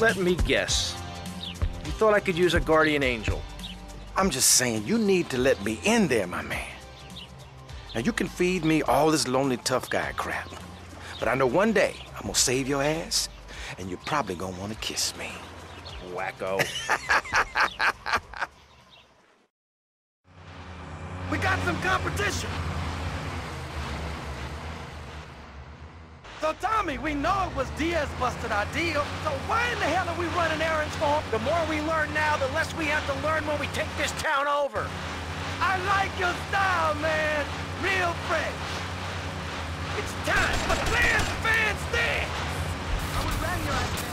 Let me guess. You thought I could use a guardian angel. I'm just saying, you need to let me in there, my man. Now, you can feed me all this lonely tough guy crap. But I know one day I'm gonna save your ass, and you're probably gonna wanna kiss me. Wacko. we got some competition! So Tommy, we know it was Diaz busted our deal, so why in the hell are we running errands for him? The more we learn now, the less we have to learn when we take this town over. I like your style, man. Real fresh. It's time for Lance Vance Dance! I would rang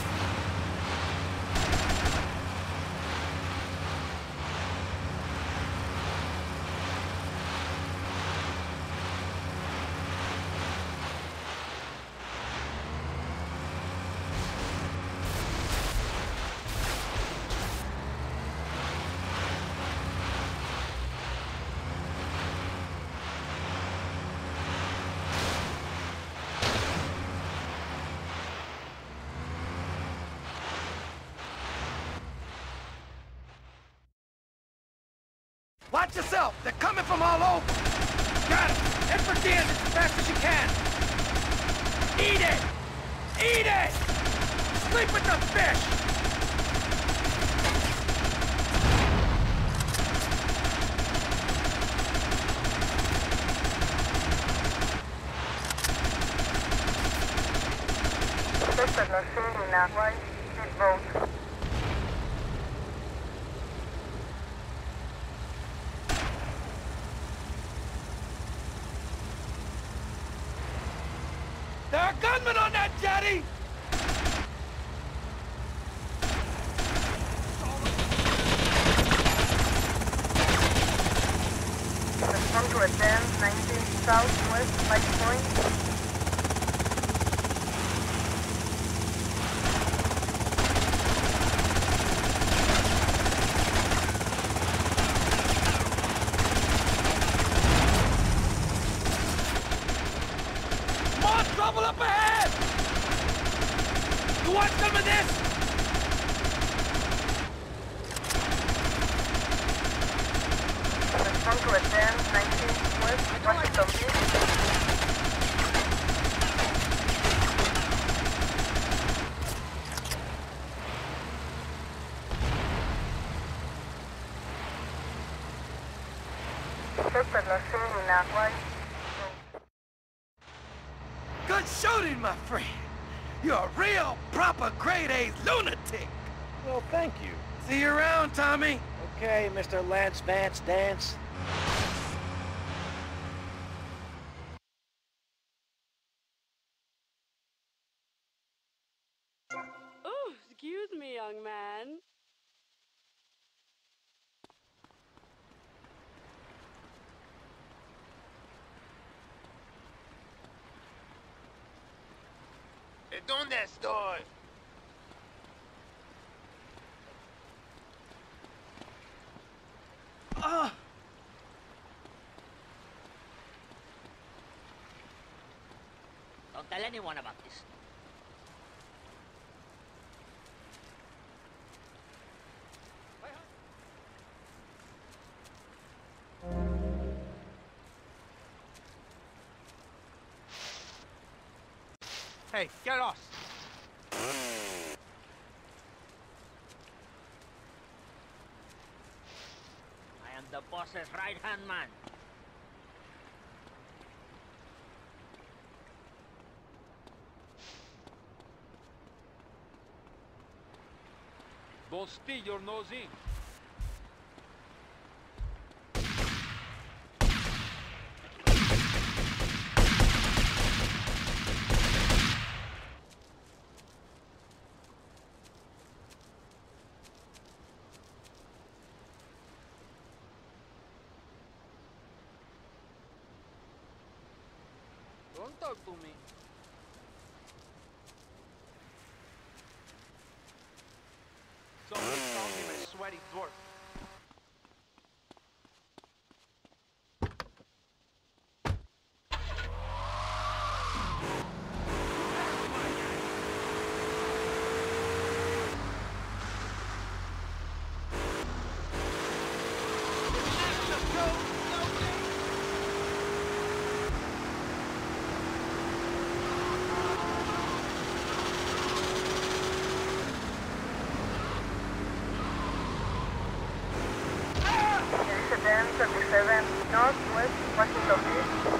Watch yourself! They're coming from all over! Got it! Head for Diaz as fast as you can! Eat it! Eat it! Sleep with the fish! Aspetta are gunmen on that jetty! Respond to advance 19 southwest Point. More trouble up ahead! You want some of this? Respond to advance 19 west Washington Beach. Aspetta la scena, guai. Good shooting, my friend! You're a real, proper grade-A lunatic! well, thank you. See you around, Tommy! Okay, Mr. Lance Vance Dance. Oh, excuse me, young man. Eh, ¿Dónde estoy? Don't tell anyone about this. Hey, get lost! I am the boss's right-hand man. Don't stick your nose in. Don't talk to me. A dwarf. Northwest Washington Beach.